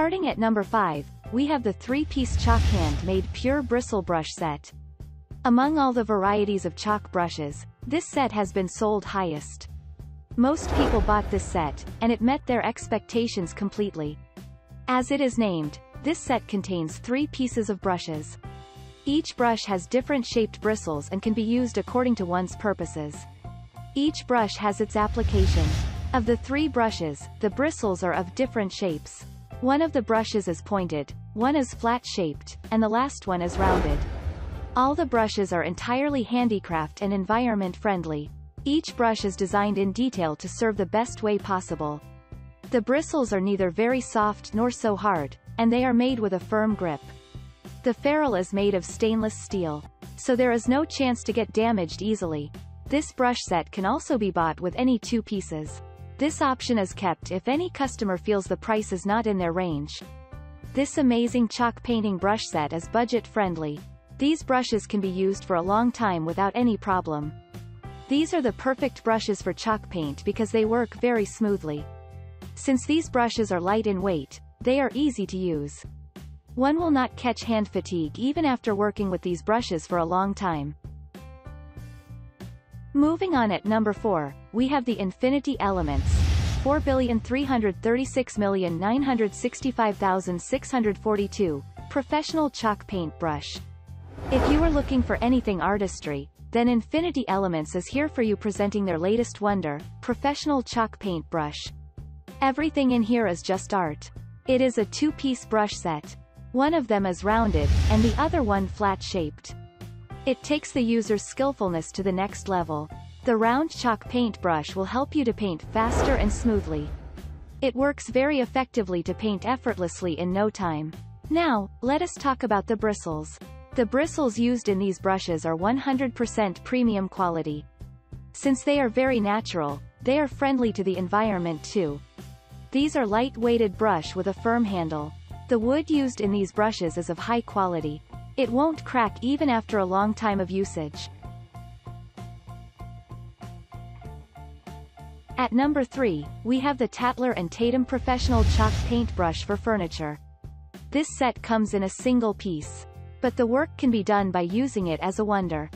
Starting at number 5, we have the three-piece chalk hand-made pure bristle brush set. Among all the varieties of chalk brushes, this set has been sold highest. Most people bought this set, and it met their expectations completely. As it is named, this set contains three pieces of brushes. Each brush has different shaped bristles and can be used according to one's purposes. Each brush has its application. Of the three brushes, the bristles are of different shapes. One of the brushes is pointed, one is flat-shaped, and the last one is rounded. All the brushes are entirely handicraft and environment-friendly. Each brush is designed in detail to serve the best way possible. The bristles are neither very soft nor so hard, and they are made with a firm grip. The ferrule is made of stainless steel, so there is no chance to get damaged easily. This brush set can also be bought with any two pieces. This option is kept if any customer feels the price is not in their range. This amazing chalk painting brush set is budget-friendly. These brushes can be used for a long time without any problem. These are the perfect brushes for chalk paint because they work very smoothly. Since these brushes are light in weight, they are easy to use. One will not catch hand fatigue even after working with these brushes for a long time. Moving on at number 4, we have the Infiniti Elementz. 4,336,965,642, Professional Chalk Paint Brush. If you are looking for anything artistry, then Infiniti Elementz is here for you presenting their latest wonder, Professional Chalk Paint Brush. Everything in here is just art. It is a two-piece brush set. One of them is rounded, and the other one flat-shaped. It takes the user's skillfulness to the next level. The round chalk paint brush will help you to paint faster and smoothly. It works very effectively to paint effortlessly in no time. Now, let us talk about the bristles. The bristles used in these brushes are 100% premium quality. Since they are very natural, they are friendly to the environment too. These are light-weighted brush with a firm handle. The wood used in these brushes is of high quality, it won't crack even after a long time of usage. At number 3, we have the Tatler and Tatum Professional Chalk Paintbrush for furniture. This set comes in a single piece. But the work can be done by using it as a wonder.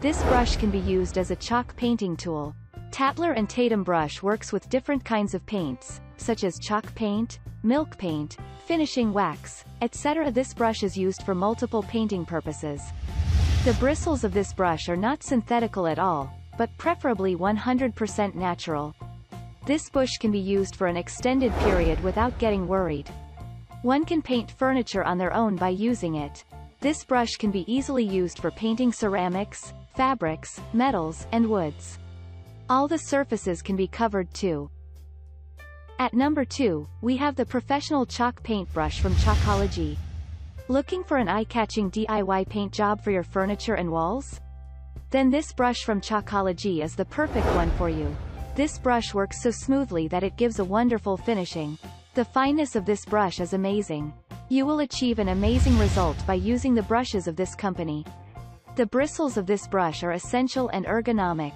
This brush can be used as a chalk painting tool. Tatler and Tatum brush works with different kinds of paints, such as chalk paint, milk paint, finishing wax, etc. This brush is used for multiple painting purposes. The bristles of this brush are not synthetical at all, but preferably 100% natural. This bush can be used for an extended period without getting worried. One can paint furniture on their own by using it. This brush can be easily used for painting ceramics, fabrics, metals, and woods. All the surfaces can be covered too. At number 2, we have the professional chalk paintbrush from Chalkology. Looking for an eye-catching DIY paint job for your furniture and walls? Then this brush from Chalkology is the perfect one for you. This brush works so smoothly that it gives a wonderful finishing. The fineness of this brush is amazing. You will achieve an amazing result by using the brushes of this company. The bristles of this brush are essential and ergonomic.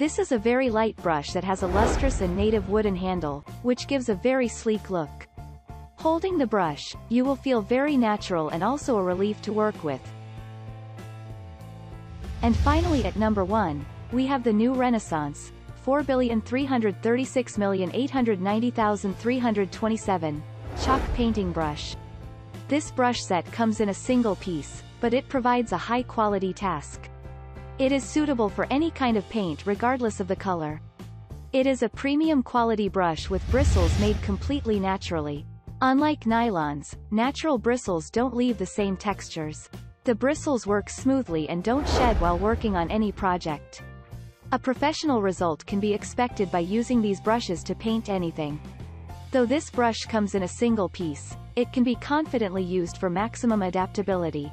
This is a very light brush that has a lustrous and native wooden handle, which gives a very sleek look. Holding the brush, you will feel very natural and also a relief to work with. And finally at number 1, we have the new Renaissance, 4,336,890,327, chalk painting brush. This brush set comes in a single piece, but it provides a high-quality task. It is suitable for any kind of paint regardless of the color. It is a premium quality brush with bristles made completely naturally. Unlike nylons, natural bristles don't leave the same textures. The bristles work smoothly and don't shed while working on any project. A professional result can be expected by using these brushes to paint anything. Though this brush comes in a single piece, it can be confidently used for maximum adaptability.